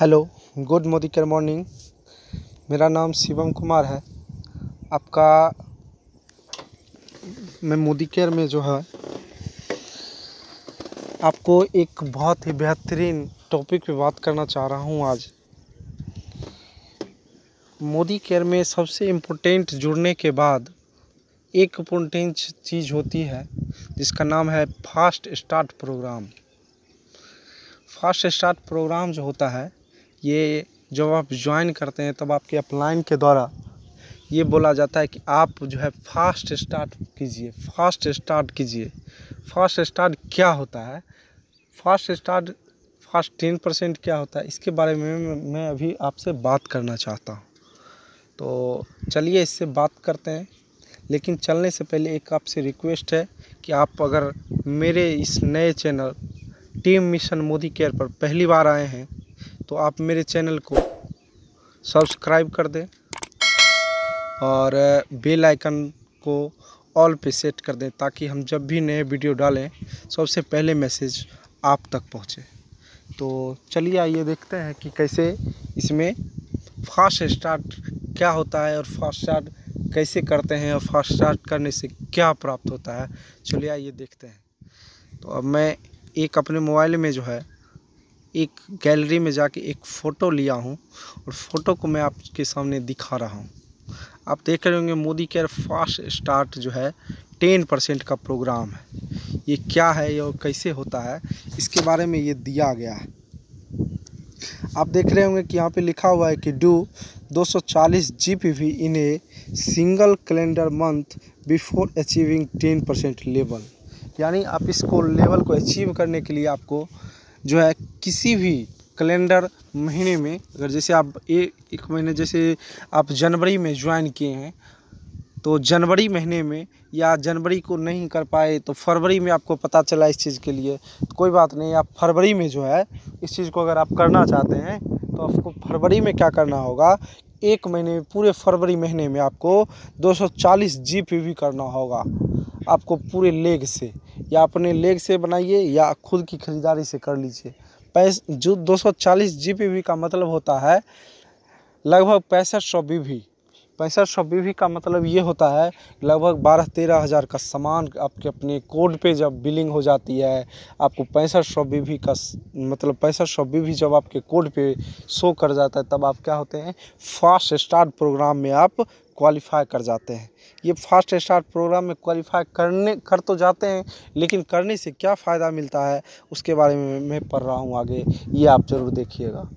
Hello, good Modi care morning. मेरा नाम शिवम कुमार है। आपका, मैं मोदी केयर में जो है, आपको एक बहुत ही बेहतरीन टॉपिक पे बात करना चाह रहा हूँ आज। मोदी केयर में सबसे इम्पोर्टेंट जुड़ने के बाद एक इम्पोर्टेंट चीज़ होती है, जिसका नाम है fast start programme fast start programme जो होता है ये जब आप ज्वाइन करते हैं, तब आपके अपलाइन के द्वारा ये बोला जाता है कि आप जो है फास्ट स्टार्ट कीजिए फास्ट स्टार्ट कीजिए। फास्ट स्टार्ट क्या होता है? Fast start fast ten percent क्या होता है? इसके बारे में मैं अभी आपसे बात करना चाहता हूँ। तो चलिए इससे बात करते हैं। लेकिन चलने से पहले एक आपसे रिक्वेस्ट है कि आप अगर मेरे इस नए channel team mission Modi care पर पहली बार आए हैं तो आप मेरे चैनल को सब्सक्राइब कर दें और बेल आइकन को ऑल पे सेट कर दें ताकि हम जब भी नए वीडियो डालें, सबसे पहले मैसेज आप तक पहुँचे। तो चलिए आइए देखते हैं कि कैसे इसमें फास्ट स्टार्ट क्या होता है और फास्ट स्टार्ट कैसे करते हैं और फास्ट स्टार्ट करने से क्या प्राप्त होता है। चलिए आइए देखते हैं। तो अब मैं एक अपने मोबाइल में जो है एक गैलरी में जाके एक फ़ोटो लिया हूँ और फ़ोटो को मैं आपके सामने दिखा रहा हूँ। आप देख रहे होंगे मोदी केयर फास्ट स्टार्ट जो है, टेन परसेंट का प्रोग्राम है। ये क्या है ये कैसे होता है, इसके बारे में ये दिया गया है। आप देख रहे होंगे कि यहाँ पे लिखा हुआ है कि do 240 GPV in a single calendar month before achieving 10 percent level. यानी आप इसको लेवल को अचीव करने के लिए आपको जो है किसी भी कैलेंडर महीने में, अगर जैसे आप एक एक महीने जैसे आप जनवरी में ज्वाइन किए हैं तो जनवरी महीने में या जनवरी को नहीं कर पाए तो फरवरी में आपको पता चला इस चीज़ के लिए। तो कोई बात नहीं, आप फरवरी में जो है, इस चीज़ को अगर आप करना चाहते हैं तो आपको फरवरी में क्या करना होगा, एक महीने पूरे फरवरी महीने में आपको 240 जीपीवी करना होगा। आपको पूरे लेग से, या अपने लेग से बनाइए, या खुद की ख़रीदारी से कर लीजिए। पैस, जो 240 जीबी का मतलब होता है, लगभग पैंसठ सौ बी पैंसठ सौ बी का मतलब ये होता है, लगभग बारह तेरह हज़ार का सामान आपके अपने कोड पे जब बिलिंग हो जाती है, आपको पैंसठ सौ बी का मतलब पैंसठ सौ बी जब आपके कोड पे शो कर जाता है, तब आप क्या होते हैं, फास्ट स्टार्ट प्रोग्राम में आप क्वालिफाई कर जाते हैं। ये फास्ट स्टार्ट प्रोग्राम में क्वालिफाई करने, कर तो जाते हैं, लेकिन करने से क्या फ़ायदा मिलता है, उसके बारे में मैं पढ़ रहा हूँ आगे, ये आप ज़रूर देखिएगा।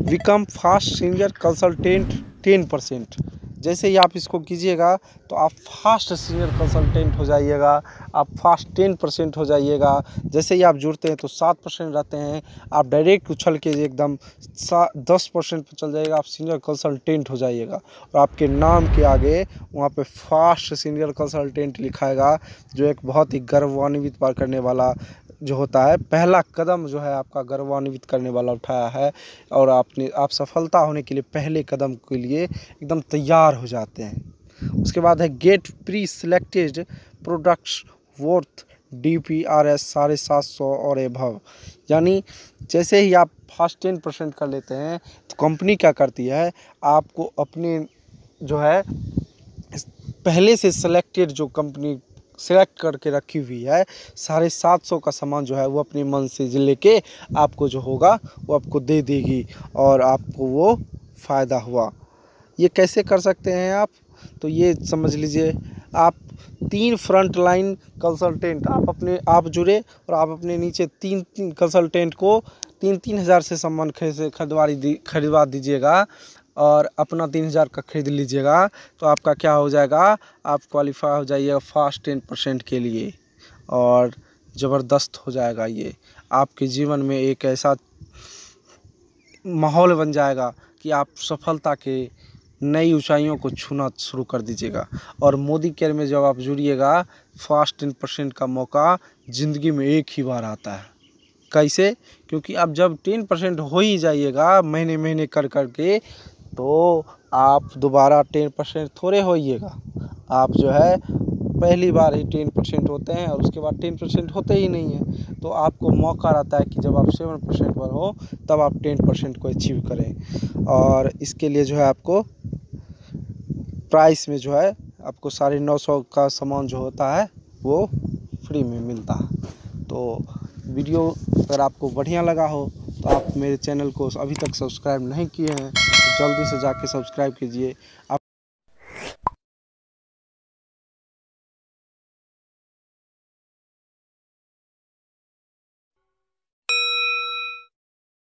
Become fast senior consultant ten percent जैसे ही आप इसको कीजिएगा तो आप फास्ट सीनियर कंसल्टेंट हो जाइएगा, आप फास्ट टेन परसेंट हो जाइएगा। जैसे ही आप जुड़ते हैं तो सात परसेंट रहते हैं। आप डायरेक्ट उछल के एकदम दस परसेंट पर चल जाएगा आप सीनियर कंसल्टेंट हो जाइएगा। और आपके नाम के आगे वहाँ पे फास्ट सीनियर कंसल्टेंट लिखाएगा, जो एक बहुत ही गर्वान्वित पार करने वाला जो होता है, पहला कदम जो है आपका गर्वान्वित करने वाला उठाया है और आपने, आप सफलता होने के लिए पहले कदम के लिए एकदम तैयार हो जाते हैं। उसके बाद है get pre selected products worth D P R S साढ़े सात सौ और एभव यानी जैसे ही आप फ़र्स्ट टेन परसेंट कर लेते हैं तो कंपनी क्या करती है, आपको अपने जो है, पहले से सिलेक्टेड जो कंपनी सेलेक्ट करके रखी हुई है। साढ़े सात सौ का सामान जो है वो अपने मन से लेके आपको जो होगा वो आपको दे देगी और आपको वो फ़ायदा हुआ। ये कैसे कर सकते हैं आप? तो ये समझ लीजिए, आप तीन फ्रंट लाइन कंसल्टेंट आप अपने, आप जुड़े और आप अपने नीचे तीन तीन कंसल्टेंट को तीन तीन हज़ार से सामान खरीद खरीदवा खरीदवा दीजिएगा। और अपना तीन हज़ार का ख़रीद लीजिएगा तो आपका क्या हो जाएगा? आप क्वालिफाई हो जाइएगा फास्ट टेन परसेंट के लिए और ज़बरदस्त हो जाएगा ये। आपके जीवन में एक ऐसा माहौल बन जाएगा कि आप सफलता के नई ऊंचाइयों को छूना शुरू कर दीजिएगा। और मोदी केयर में जब आप जुड़िएगा फास्ट टेन परसेंट का मौका ज़िंदगी में एक ही बार आता है। कैसे? क्योंकि आप जब टेन परसेंट हो ही जाइएगा महीने महीने कर कर के तो आप दोबारा टेन परसेंट थोड़े होइएगा। आप जो है, पहली बार ही टेन परसेंट होते हैं और उसके बाद टेन परसेंट होते ही नहीं हैं। तो आपको मौका रहता है कि जब आप सेवन परसेंट पर हो, तब आप टेन परसेंट को अचीव करें। और इसके लिए जो है आपको, प्राइस में जो है, आपको साढ़े नौ सौ का सामान जो होता है, वो फ्री में मिलता है। तो वीडियो अगर आपको बढ़िया लगा हो तो आप मेरे चैनल को अभी तक सब्सक्राइब नहीं किए हैं जल्दी से जाके सब्सक्राइब कीजिए। आप